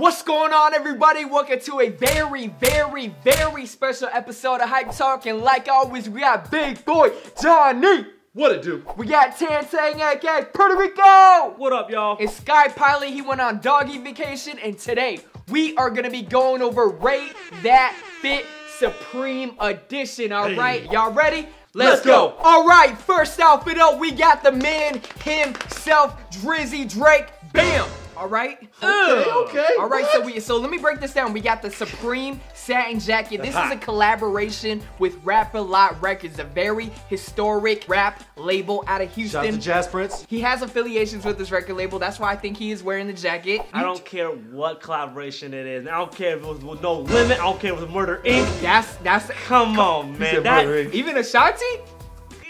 What's going on, everybody? Welcome to a very, very, very special episode of Hype Talk. And like always, we got Big Boy Johnny. What it do? We got Tan Tang aka Puerto Rico. What up, y'all? And Sky Pilot, he went on doggy vacation. And today, we are gonna be going over Rate That Fit Supreme Edition. All right, Hey. y'all ready? Let's, Let's go. All right, first outfit up, we got the man himself, Drizzy Drake. Bam. All right. Okay, okay. All right, so we so let me break this down. We got the Supreme satin jacket. This is a collaboration with Rap a Lot Records, a very historic rap label out of Houston. Shout out to Houston. J. Prince. He has affiliations with this record label. That's why I think he is wearing the jacket. I don't care what collaboration it is. I don't care if it was with No Limit. I don't care if it was Murder Inc. That's that's Come on, man. That, Murder, even Ashanti. Yeah,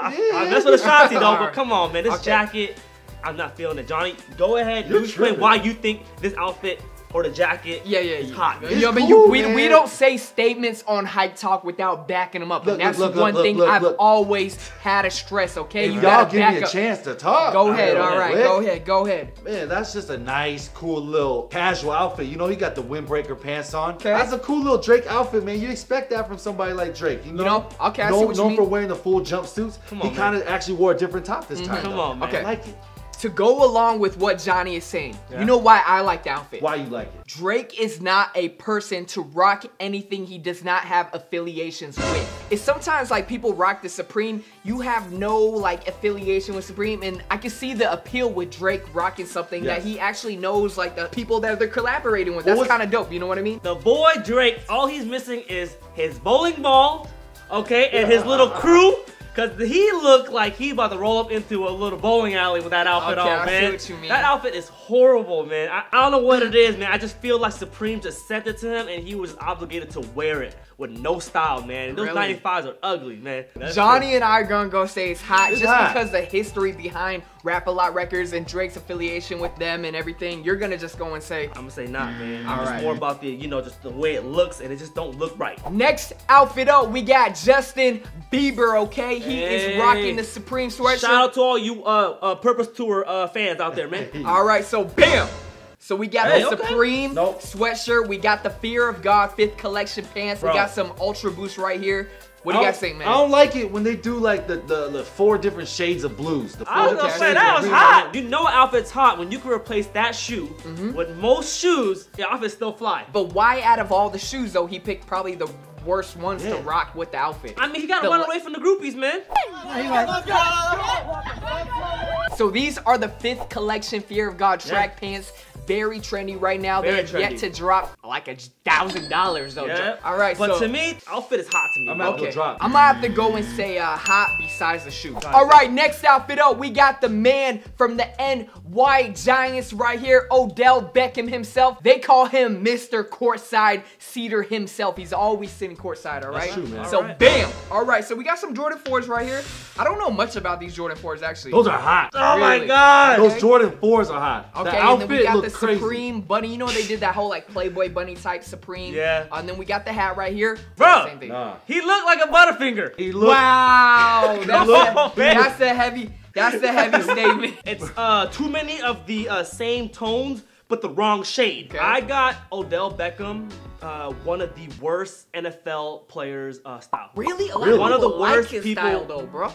I, I mess with Ashanti though, but come on, man. This Okay. jacket, I'm not feeling it. Johnny, go ahead. You're explain tripping. why you think this outfit or the jacket Yeah, yeah, is yeah. hot. You man. know, but cool, you, we, man. we don't say statements on hype talk without backing them up. Look, and that's look, look, one look, thing look, I've look. always had to stress. Okay, If you y'all gotta give back me a up. chance to talk. Go ahead. go All ahead, right, quick. go ahead. Go ahead. Man, that's just a nice, cool little casual outfit. You know, he got the windbreaker pants on. Okay. That's a cool little Drake outfit, man. You expect that from somebody like Drake. You know, know, okay, I see known, what you known mean. for wearing the full jumpsuits. Come on, he kind of actually wore a different top this mm-hmm. time. Come though. on, man. Okay. I like it. To go along with what Johnny is saying, Yeah. you know why I like the outfit? Why you like it? Drake is not a person to rock anything he does not have affiliations with. It's sometimes like people rock the Supreme, you have no like affiliation with Supreme, and I can see the appeal with Drake rocking something that he actually knows like the people that they're collaborating with. That's kind of dope. You know what I mean? The boy Drake, all he's missing is his bowling ball, okay, and his little crew. Cause he looked like he about to roll up into a little bowling alley with that outfit Okay, on, I man. what you mean. That outfit is horrible, man. I, I don't know what it is, man. I just feel like Supreme just sent it to him, and he was obligated to wear it with no style, man. And those Really? 95s are ugly, man. That's Johnny and I are gonna go say it's hot It's just hot. because the history behind Rap a Lot Records and Drake's affiliation with them and everything. You're gonna just go and say, I'm gonna say not, man. I'm All just right. more about the, you know, just the way it looks, and it just don't look right. Next outfit up, we got Justin Bieber, okay? He Hey. is rocking the Supreme sweatshirt. Shout out to all you uh, uh Purpose Tour uh, fans out there, man. All right, so bam. So we got Hey, the okay. Supreme Nope. sweatshirt. We got the Fear of God fifth collection pants. We got some Ultra Boost right here. What do you guys think, man? I don't like it when they do like the, the, the four different shades of blues. The four I was gonna say that was hot. You know, outfit's hot when you can replace that shoe Mm-hmm. with most shoes. The outfit still fly. But why, out of all the shoes, though, he picked probably the worst ones to rock with the outfit? I mean, he got to The run away from the groupies, man. So these are the fifth collection Fear of God track pants. Very trendy right now. Very They're yet to drop like a thousand dollars though. Yeah. All right, But so to me, outfit is hot to me. I'm bro. out. Okay, drop. I'm gonna have to go and say uh, hot besides the shoe. All right, next outfit up, we got the man from the NY Giants right here, Odell Beckham himself. They call him Mr. Courtside Cedar himself. He's always sitting courtside, all right? true, man. So, All right. bam. All right, so we got some Jordan 4s right here. I don't know much about these Jordan 4s actually. Those are hot. Oh my Really? god. Those Jordan 4s are hot. Okay, the outfit then we got the looks crazy. Supreme bunny. You know they did that whole like Playboy bunny type Supreme. Yeah. And then we got the hat right here. Bro. Same thing. Nah. He looked like a Butterfinger. He look, Wow, that's, Come a, that's a heavy, that's a heavy statement. It's uh too many of the uh, same tones, but the wrong shade. Okay. I got Odell Beckham, uh, one of the worst NFL players' uh, style. Really, a lot Really? of One of the people like worst his people- style though, bro.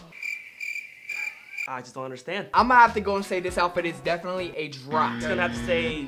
I just don't understand. I'm gonna have to go and say this outfit is definitely a drop. I'm gonna have to say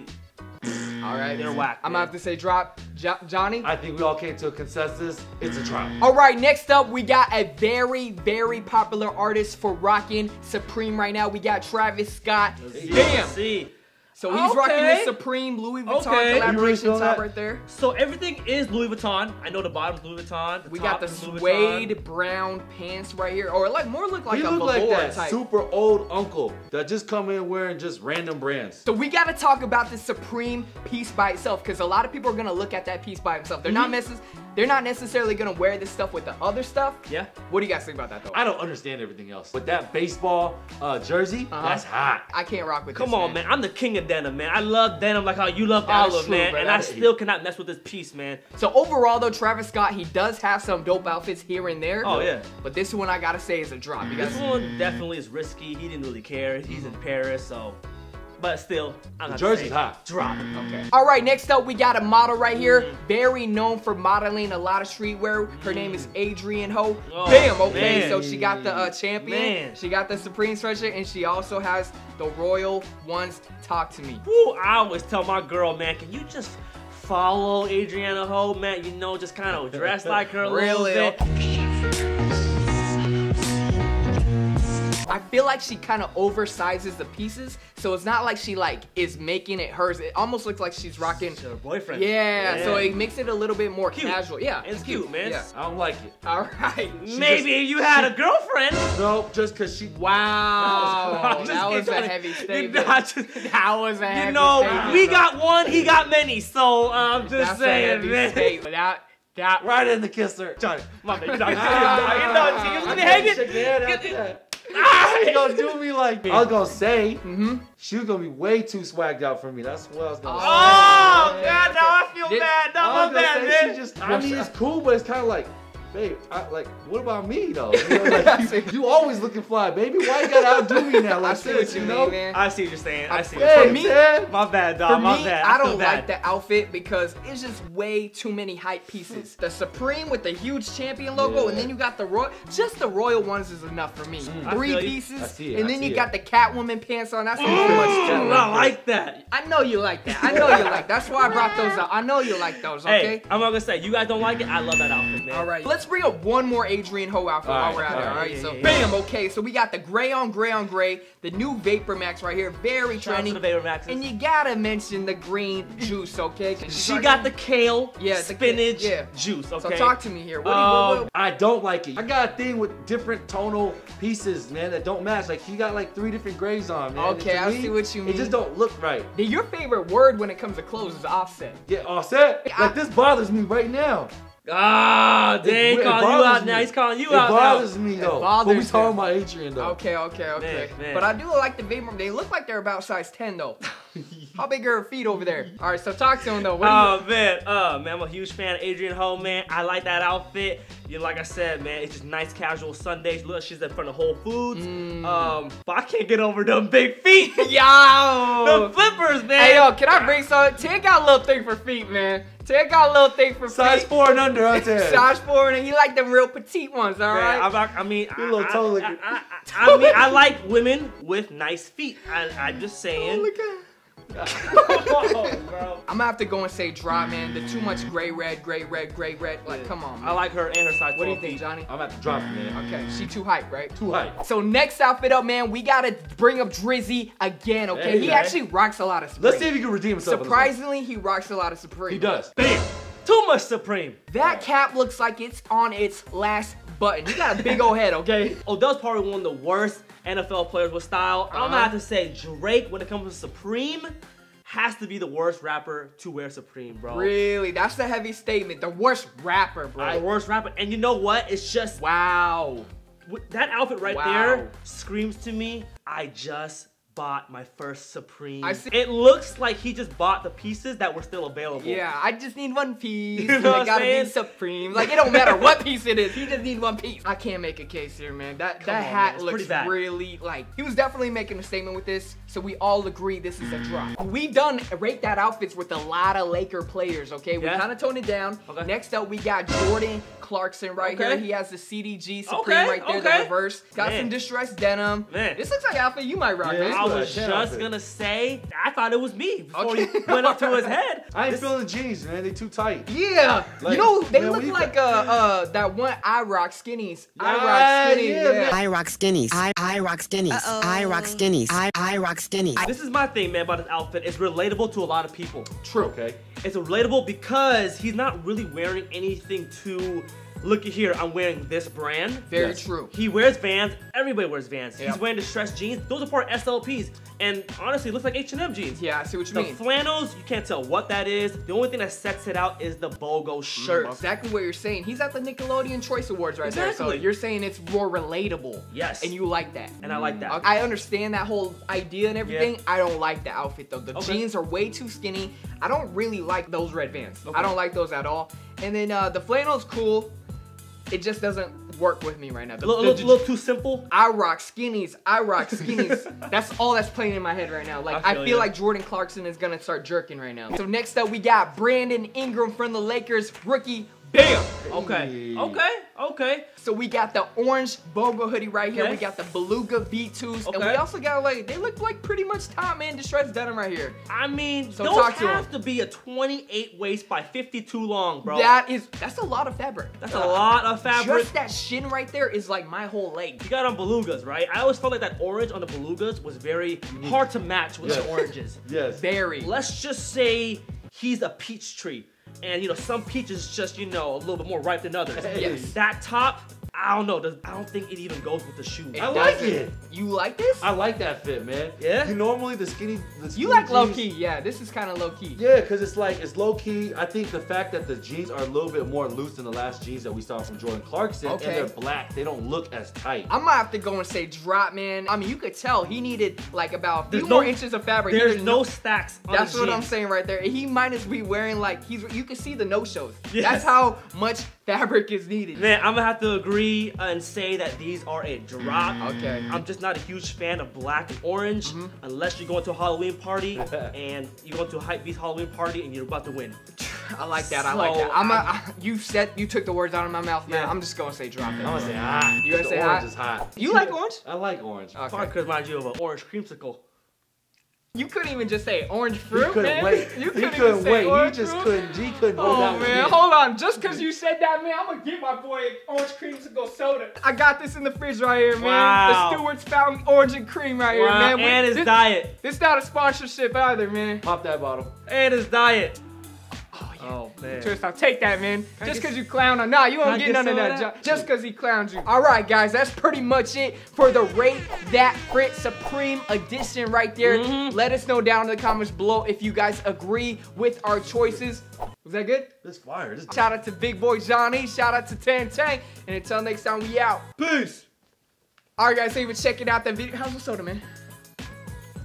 mm. All right, they're mm. whack. I'm man. gonna have to say drop, jo- Johnny. I think we all came to a consensus. It's a drop. All right, next up, we got a very, very popular artist for rocking Supreme right now. We got Travis Scott. Let's Damn. see. So he's rocking Okay. the Supreme Louis Vuitton Okay. collaboration really top that? right there. So everything is Louis Vuitton. I know the bottom's Louis Vuitton. The We got the is Louis suede Vuitton. brown pants right here, or like more look like he a look like that type. super old uncle that just come in wearing just random brands. So we gotta talk about the Supreme piece by itself, because a lot of people are gonna look at that piece by itself. They're not Mhm. misses. They're not necessarily gonna wear this stuff with the other stuff. Yeah. What do you guys think about that though? I don't understand everything else. With that baseball uh, jersey, Uh-huh. that's hot. I can't rock with Come this, on, man. I'm the king of denim, man. I love denim like how you love olive, true, man. bro. And I still cannot mess with this piece, man. So overall though, Travis Scott, he does have some dope outfits here and there. Oh, yeah. But this one I gotta say is a drop. You This one definitely is risky. He didn't really care. He's in Paris, so but still, I'm The not jersey's hot. Drop. Okay. All right, next up we got a model right here, very known for modeling a lot of streetwear. Her name is Adrianne Ho. Oh, Bam. Okay, man. so she got the uh, champion, Man. she got the Supreme sweatshirt, and she also has the Royal Ones. Talk to me. Woo, I always tell my girl, man, can you just follow Adriana Ho, man? You know, just kind of dress like her a Really? little bit. I feel like she kind of oversizes the pieces, so it's not like she like is making it hers. It almost looks like she's rocking. To her boyfriend. Yeah, so it makes it a little bit more Cute. casual. Yeah, It's cute, man. Yeah. I don't like it. All right. Maybe you had a girlfriend. No, just because she. Wow, I'm that was a kidding. heavy You're statement. not just- That was a heavy You know, statement. we got one, he got many, so uh, I'm just That's a saying, heavy man. statement. That that Right in the kisser. Johnny, my bad, you're not, you're Ah, not, you're not, you're gonna hang Shake it. your head after that. How you gonna do me like that? I was gonna say Mm-hmm. she was gonna be way too swagged out for me. That's what I was gonna say. Oh, God, now I feel Did- bad. Now I'm bad, man. she just. I mean, it's cool, but it's kind of like, babe, I, like, what about me though? You, know, like, you, you always looking fly, baby. Why you gotta outdo me now? I see what you know? mean, man. I see what you're saying. I see what Hey, you're For me- man. My bad, For. My me, bad. I feel don't bad. like the outfit because it's just way too many hype pieces. The Supreme with the huge champion logo, Yeah. and then you got the royal. Just the royal ones is enough for me. Mm. I Three pieces, it, and then you see got the Catwoman pants on. That's too Ooh, much too. I like that. I know you like that. I know you like. That's why I brought those up. I know you like those. Okay. Hey, I'm not gonna say you guys don't like it. I love that outfit, man. All right, let's bring up one more Adrianne Ho outfit All while right, we're at it. all All right. Yeah, so yeah, bam. Okay, so we got the gray on gray on gray, the new Vapor Max right here, very out trendy. the Vapor Maxes. And you gotta mention the green juice, okay? She got the kale, Yeah, spinach, yeah. juice. So Okay. talk to me here. What do you, Um, what, what, I don't like it. I got a thing with different tonal pieces, man, that don't match. Like she got like three different grays on, man. Okay, I me, see what you mean. It just don't look right. your favorite word when it comes to clothes is offset. Yeah, offset. I- Like this bothers me right now. Ah, dang, it calling you out me. now. He's calling you it out bothers now. me though. bothers but we talking about Adrianne though. Okay, okay, okay. Man, man. But I do like the Vapor. They look like they're about size 10 though. How big are her feet over there? All right, so talk to him though. What Oh man, uh man, I'm a huge fan of Adrianne Ho, man. I like that outfit. You know, like I said, man, it's just nice casual Sundays. Look, she's in front of Whole Foods. Mm. Um, but I can't get over them big feet. Yo! the flippers, man. Hey yo, can I bring some? Take out a little thing for feet, man. Take out a little thing for Size feet. four and under, huh, Ted? Size four, and you like them real petite ones, all right? Not- I mean, I, little I- toe I. I, I, I mean, I like women with nice feet. I, I'm just saying. Oh, I'm gonna have to go and say drop, man. The too much gray, red, gray, red, gray, red. Like, come on, man. I like her and her size. What do you think, feet. Johnny? I'm at the drop, man. Okay, she too hype, right? Too hype. So next outfit up, man, we gotta bring up Drizzy again, okay? Hey, he man. actually rocks a lot of Supreme. Let's see if he can redeem himself. on this one. Surprisingly, he rocks a lot of Supreme. He does. Bam. Too much Supreme. That cap looks like it's on its last button. You got a big old head, okay? Odell's probably one of the worst NFL players with style. I'm Uh-huh. gonna have to say Drake, when it comes to Supreme, has to be the worst rapper to wear Supreme, bro. Really? That's the heavy statement. The worst rapper, bro. The worst rapper. And you know what? It's just Wow. that outfit right Wow. there screams to me. I just bought my first Supreme. I see- It looks like he just bought the pieces that were still available. Yeah, I just need one piece. You know I'm gotta saying? be supreme. Like it don't matter what piece it is. He just needs one piece. I can't make a case here, man. That Come that on, hat looks really like he was definitely making a statement with this. So we all agree this is a drop. We've done rate that outfits with a lot of Laker players. Okay, we Yeah. kind of toned it down. Okay. Next up, we got Jordan Clarkson right Okay. here. He has the CDG Supreme Okay, right there, the reverse. Got Man. some distressed denim. Man. This looks like an outfit you might rock, Yeah, man. This I was just outfit. gonna say, I thought it was me before Okay. he went up to his head. I ain't This- feeling jeans, man. They too tight. Yeah, Like, you know they man, look what you like got? uh uh that one I rock skinnies. I rock skinnies. yeah, Yeah, man. I rock skinnies. I I rock skinnies. I rock skinnies. I I rock skinnies. This is my thing, man, about this outfit. It's relatable to a lot of people. True. Okay. It's relatable because he's not really wearing anything too. Look at here, I'm wearing this brand. Very Yes. true. He wears Vans. Everybody wears Vans. Yeah. He's wearing distressed jeans. Those are part of SLPs. And honestly, it looks like H&M jeans. Yeah, I see what you The mean. The flannels, you can't tell what that is. The only thing that sets it out is the BOGO shirt. Exactly what you're saying. He's at the Nickelodeon Choice Awards right there. Exactly. So you're saying it's more relatable. Yes. And you like that. And I like that. I understand that whole idea and everything. Yeah. I don't like the outfit though. The Okay. jeans are way too skinny. I don't really like those red Vans. Okay. I don't like those at all. And then uh, the flannel's cool. It just doesn't work with me right now. The- A little, the- little, little too simple. I rock skinnies. I rock skinnies. that's all that's playing in my head right now. Like I I feel feel, like Jordan Clarkson is gonna start jerking right now. So next up we got Brandon Ingram from the Lakers, rookie. Bam. Okay, okay, okay. So we got the orange BOGO hoodie right here. Okay. We got the Beluga V2s, and we also got like they look like pretty much Topman distressed denim right here. I mean, So those talk to have him. to be a 28 waist by 52 long, bro. That is that's a lot of fabric. That's a lot of fabric. Just that shin right there is like my whole leg. You got on belugas, right? I always felt like that orange on the belugas was very hard to match with Yes. the oranges. Yes. Very. Let's just say he's a peach tree. And you know, some peaches just, you know, a little bit more ripe than others. Yes. That top, I don't know. does- I don't think it even goes with the shoe. It I like doesn't- it. You like this? I like that fit, man. Yeah? You normally the skinny. The skinny you like low key, yeah. This is kind of low key. Yeah, because it's like it's low key. I think the fact that the jeans are a little bit more loose than the last jeans that we saw from Jordan Clarkson, Okay. and they're black, they don't look as tight. I might have to go and say drop, man. I mean, you could tell he needed like about a few There's more no- inches of fabric. There's did no stacks on That's the what I'm saying right there. He might as be wearing like he's. You can see the no shows. Yes. That's how much fabric is needed. Man, I'm gonna have to agree and say that these are a drop. Okay. I'm just not a huge fan of black and orange mm-hmm. unless you're going to a Halloween party and you're going to a hype beast Halloween party and you're about to win. I like that. I like that. I'm. A, I, you said you took the words out of my mouth, man. Yeah. I'm just gonna say drop it. I'm gonna say hot. You gonna say orange hot? is hot. You like orange? I like orange. Okay. Probably could remind you of an orange creamsicle. You couldn't even just say orange He fruit, couldn't man. wait. You couldn't, couldn't even say wait. He just fruit. couldn't. He couldn't hold Oh man, hold on. Just because you said that, man, I'm gonna get my boy orange cream to go soda. I got this in the fridge right here, man. Wow. The Stewart's Fountain Orange and Cream right here, Wow, man. We- and his this, diet. This not a sponsorship either, man. Pop that bottle. And his diet. Oh, yeah. Man. Tristan, take that, man. I Just because you clown on. Nah, you won't get get none of that. that? Just because he clowns you. All right, guys, that's pretty much it for the Rate That Fit Supreme Edition right there. Mhm. Let us know down in the comments below if you guys agree with our choices. Was that good? This fire. This Shout out to Big Boy Johnny. Shout out to Tan Tang. And until next time, we out. peace. All right, guys, thank you for checking out that video. How's the soda, man?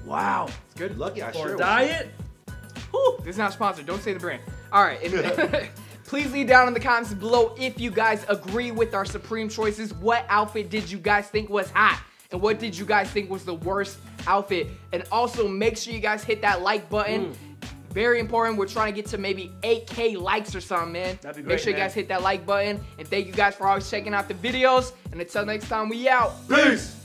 Wow. It's good. Lucky I For sure. diet. Whew. This is not sponsored. Don't say the brand. All right. and- Please leave down in the comments below if you guys agree with our supreme choices. What outfit did you guys think was hot? And what did you guys think was the worst outfit? And also make sure you guys hit that like button. Mm. Very important. We're trying to get to maybe 8K likes or something, man. That'd be Make great, sure you guys hit that like button. And thank you guys for always checking out the videos. And until next time, we out. Peace.